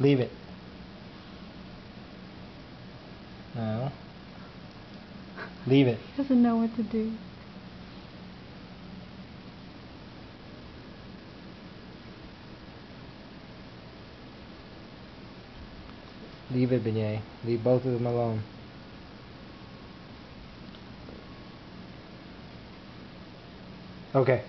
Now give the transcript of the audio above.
Leave it. No. Leave it. He doesn't know what to do. Leave it, Beignet. Leave both of them alone. Okay.